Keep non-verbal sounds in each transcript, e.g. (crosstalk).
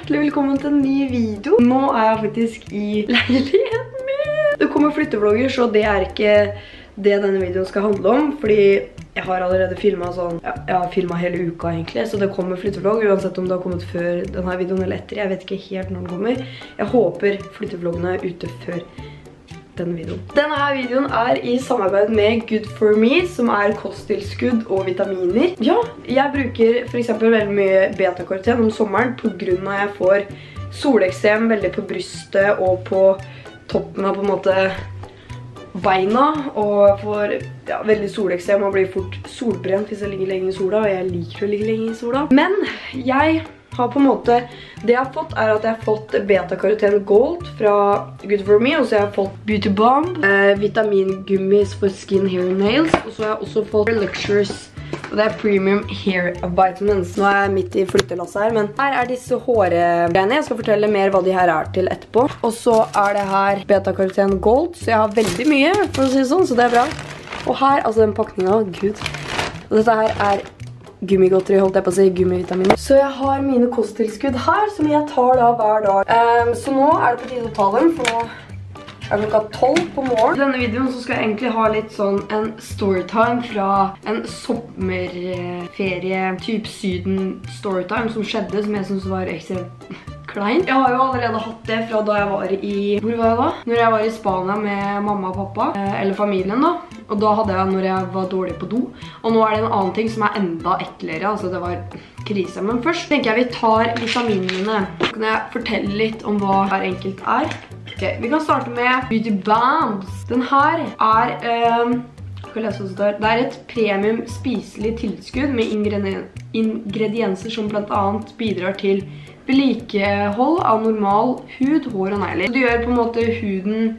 hjertelig velkommen til en ny video. Nå er jeg faktisk i leiligheten min. Det kommer flyttevlogger, så det er ikke det denne videoen skal handle om, fordi jeg har allerede filmet sånn, ja, jeg har filmet hele uka egentlig, så det kommer flyttevlogg, uansett om det har kommet før denne videoen eller etter. Jeg vet ikke helt når den kommer. Jeg håper flyttevloggene er ute før denne videoen. Denne her videoen er i samarbeid med Good For Me, som er kosttilskudd og vitaminer. Ja, jeg bruker for eksempel veldig mye beta-karoten om sommeren på grunn av at jeg får soleksem veldig på brystet og på toppen av på en måte beina, og jeg får ja, veldig soleksem og blir fort solbrent hvis jeg ligger lenge i sola, og jeg liker å ligge lenge i sola. Men jeg har på en måte, det jeg har fått er at jeg har fått beta-karoten gold fra Good For Me, og så har jeg fått Beauty Bomb, eh, vitamingummis for skin, hair and nails, og så har jeg også fått Luxurious, og det er Premium Hair Vitamins. Nå er jeg midt i flyttelasset her, men her er disse håregreiene. Jeg skal fortelle mer hva de her er til etterpå. Og så er det her beta-karoten gold, så jeg har veldig mye, for å si det sånn, så det er bra. Og her, altså den pakningen, gud. Og dette her er gummigodteri, holdt jeg på å si, gummivitaminer. Så jeg har mine kosttilskudd her, som jeg tar da hver dag. Um, så nå er det på tide å ta dem, for nå er klokka 12 på morgen. I denne videoen så skal jeg egentlig ha litt sånn en storytime fra en sommerferie, typ syden storytime, som skjedde, som jeg synes var ekstremt (laughs) Klein. Jeg har jo allerede hatt det fra da jeg var i... Hvor var jeg da? Når jeg var i Spania med mamma og pappa, eh, eller familien da. Og da hadde jeg når jeg var dårlig på do. Og nå er det en annen ting som er enda eklere, altså det var krise. Men først tenker jeg vi tar vitaminene. Så kan jeg fortelle litt om hva hver enkelt er. Ok, vi kan starte med Beauty Bombs. Den her er... Um, det er et premium spiselig tilskudd med ingredienser som blant annet bidrar til vedlikehold av normal hud, hår og negler. Det gjør på en måte huden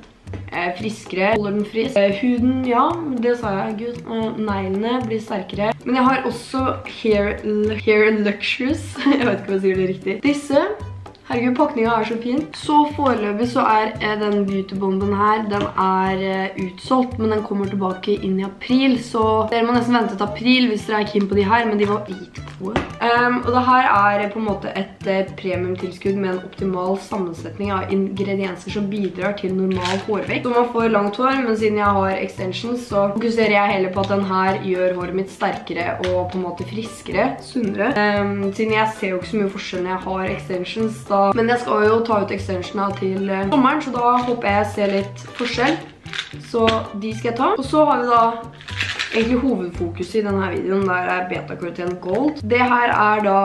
friskere, holder den frisk. Eh, huden, ja, det sa jeg, gud. Og neglene blir sterkere. Men jeg har også hair, hair (laughs) jeg vet ikke om jeg sier det riktig. Disse Herregud, pakningen er så fin. Så foreløpig så er eh, den beautybomben her, den er eh, utsolgt, men den kommer tilbake inn i april, så dere må nesten vente til april hvis dere er keen på de her, men de var dritgode. Um, og det her er på en måte et uh, premiumtilskudd med en optimal sammensetning av ingredienser som bidrar til normal hårvekt. Så man får langt hår, men siden jeg har extensions, så fokuserer jeg heller på at den her gjør håret mitt sterkere og på en måte friskere, sunnere. Um, siden jeg ser jo ikke så mye forskjell når jeg har extensions, da men jeg skal jo ta ut extensiona til eh, sommeren, så da håper jeg ser litt forskjell. Så de skal jeg ta. Og så har vi da egentlig hovedfokuset i denne videoen, der er beta-karoten gold. Det her er da,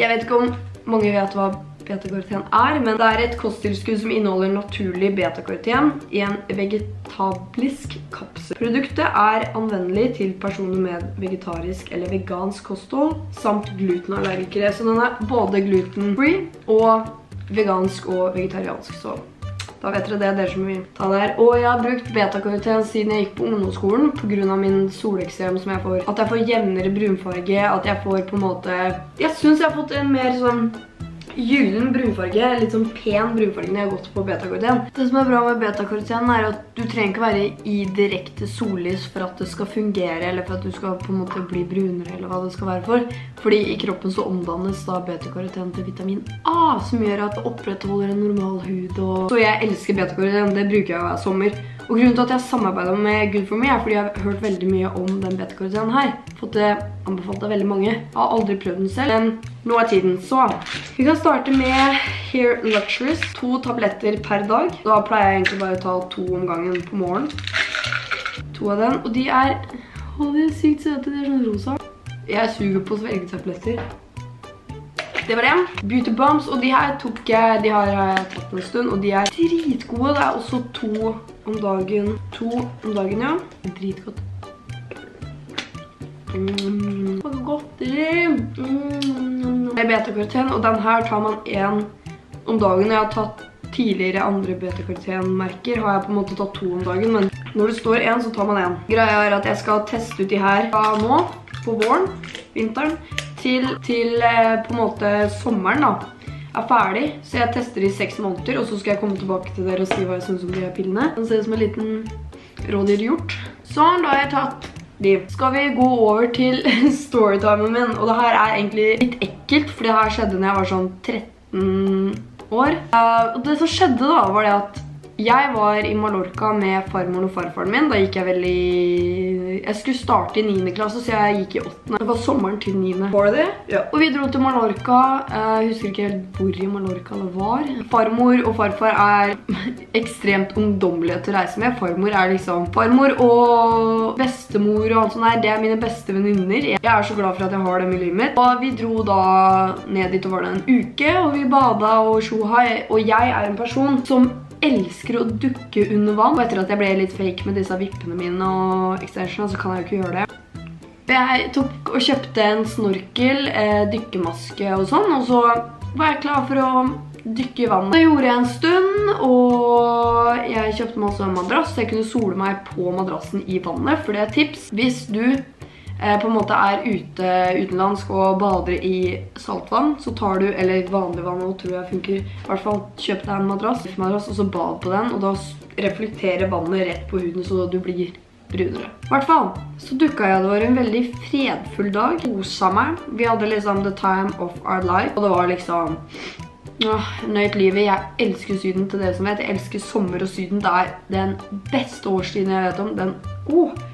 jeg vet ikke om mange vet hva beta-karoten er, men det er et kosttilskudd som inneholder naturlig beta-karoten i en vegetablisk kapsel. Produktet er anvendelig til personer med vegetarisk eller vegansk kosthold, samt glutenallergikere. Så den er både gluten-free og vegansk og vegetariansk, så da vet dere det, dere som vil ta det her. Og jeg har brukt beta-karoten siden jeg gikk på ungdomsskolen på grunn av min soleksem som jeg får. At jeg får jevnere brunfarge, at jeg får på en måte... Jeg synes jeg har fått en mer sånn gyllen brunfarge, litt sånn pen brunfarge når jeg har gått på beta-karoten. Det som er bra med beta-karoten er at du trenger ikke være i direkte sollys for at det skal fungere, eller for at du skal på en måte bli brunere, eller hva det skal være for. Fordi i kroppen så omdannes da beta-karoten til vitamin A, som gjør at det opprettholder en normal hud. Og... Så jeg elsker beta-karoten, det bruker jeg hver sommer. Og grunnen til at jeg samarbeidet med Good For Me er fordi jeg har hørt veldig mye om den beta-karotenen her. Fått det anbefalt av veldig mange. Jeg har aldri prøvd den selv, men nå er tiden. Så vi kan starte med Hair Luxuries. To tabletter per dag. Da pleier jeg egentlig bare å ta to om gangen på morgen. To av den. Og de er... Å, de er sykt søte. De er sånn rosa. Jeg suger på svelgetabletter. Det var det. Beauty Bombs, og de her tok jeg, de har jeg tatt en stund, og de er dritgode. Det er også to om dagen. To om dagen, ja. Dritgodt. Mm, så godteri. Mm. Beta-karoten, og den her tar man en om dagen. Jeg har tatt tidligere andre beta-karoten-merker, har jeg på en måte tatt to om dagen, men når det står en, så tar man en. Greia er at jeg skal teste ut de her nå, på våren, vinteren, til eh, på en måte sommeren da, er ferdig. Så jeg tester i seks måneder, og så skal jeg komme tilbake til dere og si hva jeg synes om de her pillene. Den ser ut som en liten rådyr gjort. Sånn, da har jeg tatt de. Skal vi gå over til (laughs) storytimen min, og det her er egentlig litt ekkelt, for det her skjedde når jeg var sånn 13 år. Og det som skjedde da, var det at jeg var i Mallorca med farmoren og farfaren min. Da gikk jeg vel i... Jeg skulle starte i 9. klasse, så jeg gikk i 8. Det var sommeren til 9. Var det det? Ja. Og vi dro til Mallorca. Jeg husker ikke helt hvor i Mallorca det var. Farmor og farfar er (laughs) ekstremt ungdommelige til å reise med. Farmor er liksom... Farmor og bestemor og alt sånt der, det er mine beste venninner. Jeg er så glad for at jeg har dem i livet mitt. Og vi dro da ned dit og var det en uke, og vi bada og sjohai. Og jeg er en person som elsker å dukke under vann. Og etter at jeg ble litt fake med disse vippene mine og extensionene, så kan jeg jo ikke gjøre det. Jeg tok og kjøpte en snorkel, eh, dykkemaske og sånn, og så var jeg klar for å dykke i vannet. Det gjorde jeg en stund, og jeg kjøpte meg også en madrass, så jeg kunne sole meg på madrassen i vannet, for det er tips. Hvis du på en måte er ute utenlandsk og bader i saltvann, så tar du, eller vanlig vann og tror jeg funker, i hvert fall kjøp deg en madrass, madrass, og så bad på den, og da reflekterer vannet rett på huden så du blir brunere. I hvert fall, så dukket jeg, det var en veldig fredfull dag, kosa meg. Vi hadde liksom the time of our life, og det var liksom Åh, nøyt livet. Jeg elsker syden til dere som vet. Jeg elsker sommer og syden. Det er den beste årstiden jeg vet om. Den.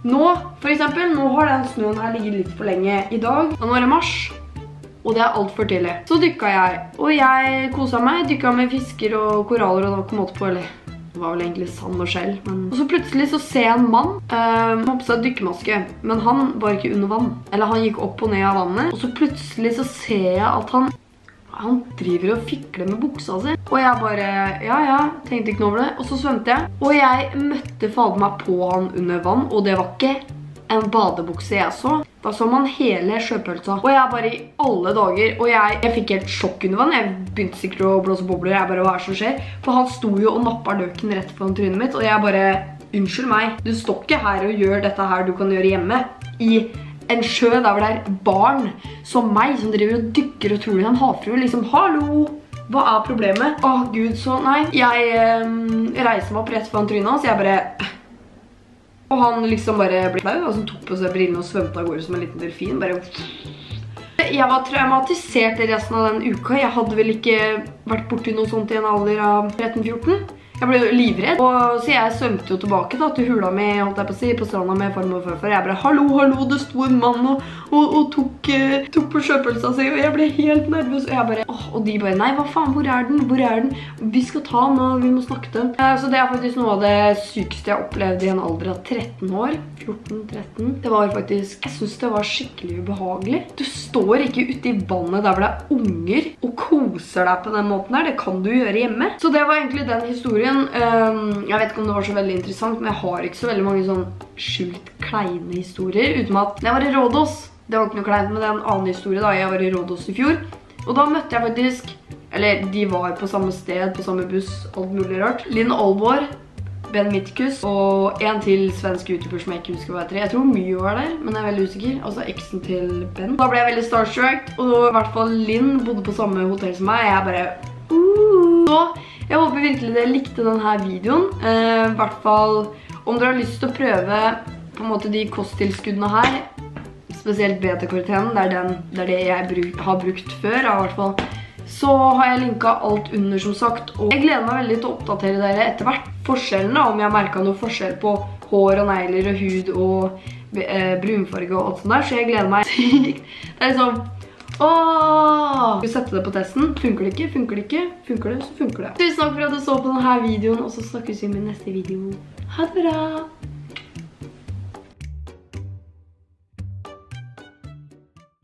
Nå, for eksempel, nå har den snøen her ligget litt for lenge i dag. Og nå er det mars. Og det er alt for tidlig. Så dykket jeg. Og jeg koset meg. Dykket med fisker og koraller og noe på en måte på. Det var vel egentlig sand og skjell. Men... Og så plutselig så ser jeg en mann. Uh, han hoppet på seg dykkemaske. Men han var ikke under vann. Eller han gikk opp og ned av vannet. Og så plutselig så ser jeg at han han driver og fikler med buksa si. Og jeg bare, ja, ja, tenkte ikke noe over det. Og så svømte jeg. Og jeg møtte fader meg på han under vann, og det var ikke en badebukse jeg så. Da så man hele sjøpølsa. Og jeg bare i alle dager, og jeg, jeg fikk helt sjokk under vann. Jeg begynte sikkert å blåse bobler, jeg bare, hva er det som skjer? For han sto jo og nappet løken rett foran trynet mitt, og jeg bare, unnskyld meg, du står ikke her og gjør dette her du kan gjøre hjemme i en sjø der hvor det er barn som meg som driver og dykker og tror det er en havfru. Liksom, hallo! Hva er problemet? Åh, Gud, så nei. Jeg um, reiser meg opp rett foran trynet hans, jeg bare... Og han liksom bare ble flau, og så tok på seg brillene og svømte av gårde som en liten delfin. Bare... Jeg var traumatisert resten av den uka. Jeg hadde vel ikke vært borti noe sånt i en alder av 13-14. Jeg ble livredd, og så jeg svømte jo tilbake da, til hula mi, holdt jeg på å si, på stranda med farmor og farfar. Jeg bare, hallo, hallo, det sto en mann og, og tok, på kjøpelsa si, og jeg ble helt nervøs. Og jeg bare, åh, og de bare, nei, hva faen, hvor er den? Hvor er den? Vi skal ta den, og vi må snakke den. Uh, så det er faktisk noe av det sykeste jeg opplevde i en alder av 13 år. 14-13. Det var faktisk, jeg synes det var skikkelig ubehagelig. Du står ikke ute i vannet der hvor det er unger og koser deg på den måten her. Det kan du gjøre hjemme. Så det var egentlig den historien historien. Um, jeg vet ikke om det var så veldig interessant, men jeg har ikke så veldig mange sånn skjult kleine historier. Utenom at jeg var i Rådås. Det var ikke noe kleint, men det er en annen historie da. Jeg var i Rådås i fjor. Og da møtte jeg faktisk, eller de var på samme sted, på samme buss, alt mulig rart. Linn Aalborg, Ben Mitkus og en til svensk youtuber som jeg ikke husker hva heter. Jeg tror Myo var der, men jeg er veldig usikker. Altså eksen til Ben. Da ble jeg veldig starstruck, og i hvert fall Linn bodde på samme hotell som meg. Jeg bare... Uh. Så jeg håper virkelig dere likte denne videoen. Eh, I hvert fall om dere har lyst til å prøve på en måte de kosttilskuddene her, spesielt beta-karotenen, det, er det jeg har brukt før, i hvert fall. Så har jeg linket alt under som sagt, og jeg gleder meg veldig til å oppdatere dere etter hvert. Forskjellene, om jeg har merket noe forskjell på hår og negler og hud og eh, brunfarge og alt sånt der, så jeg gleder meg sykt. (laughs) Det er liksom Åh! Skal vi sette det på testen? Funker det ikke? Funker det ikke? Funker det, så funker det. Tusen takk for at du så på denne videoen, og så snakkes vi med neste video. Ha det bra!